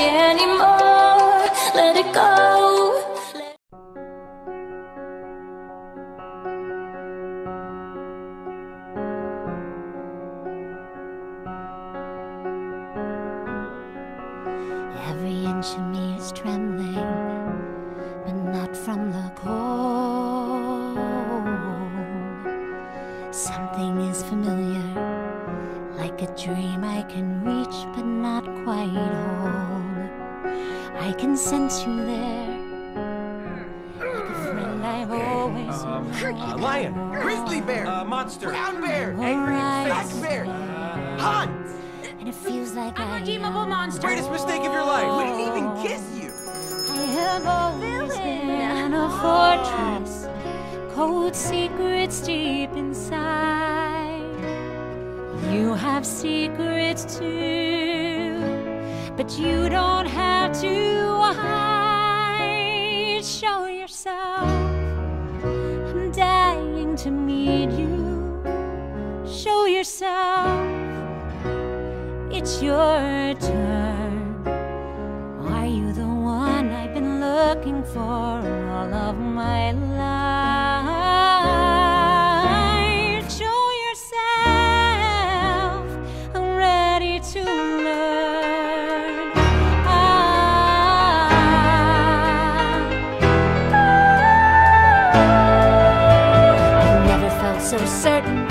anymore. Let it go. Every inch of me is trembling, but not from the cold. Something is familiar, like a dream I can reach, but can sense you there, like a friend I've always Um, known. uh, lion, Grizzly bear, uh, monster, brown bear, Angry and black fast. bear, hunt. and it feels like I Unredeemable am. monster. greatest mistake of your life. We didn't even kiss you. I have always been a fortress, cold secrets deep inside. You have secrets too, but you don't have to to meet you. Show yourself. It's your turn. Are you the one I've been looking for all of my life? so certain.